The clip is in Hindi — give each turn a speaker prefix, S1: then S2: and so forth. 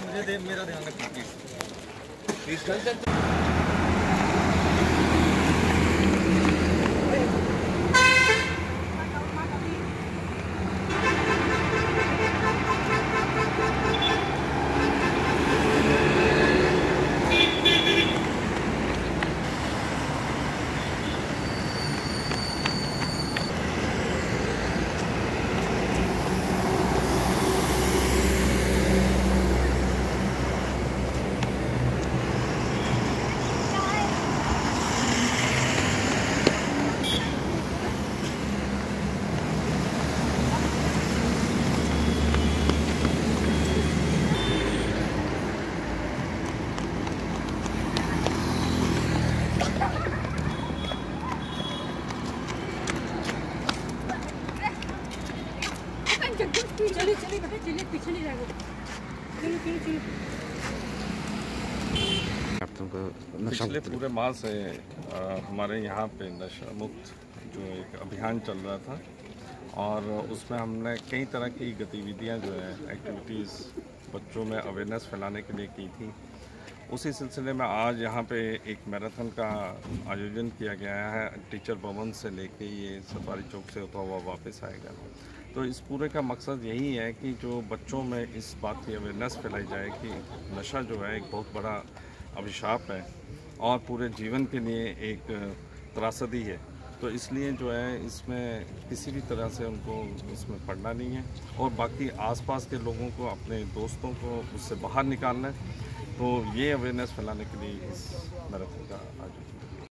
S1: मुझे दे मेरा ध्यान रखना प्लीज़
S2: चलिए चलिए बेटा पीछे नहीं जाएगा। चलो चलो चलो
S3: तुमको नक्शा
S1: पिछले पूरे माह से हमारे यहाँ पे नशा मुक्त जो एक अभियान चल रहा था और उसमें हमने कई तरह की गतिविधियाँ जो है एक्टिविटीज़ बच्चों में अवेयरनेस फैलाने के लिए की थी। उसी सिलसिले में आज यहाँ पे एक मैराथन का आयोजन किया गया है। टीचर भवन से लेके ये सफारी चौक से होता हुआ वापस आएगा। तो इस पूरे का मकसद यही है कि जो बच्चों में इस बात की अवेयरनेस फैलाई जाए कि नशा जो है एक बहुत बड़ा अभिशाप है और पूरे जीवन के लिए एक त्रासदी है। तो इसलिए जो है इसमें किसी भी तरह से उनको इसमें पढ़ना नहीं है और बाकी आसपास के लोगों को, अपने दोस्तों को उससे बाहर निकालना है। तो ये अवेयरनेस फैलाने के लिए इस मैराथन का आयोजन